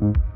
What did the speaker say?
Mm-hmm.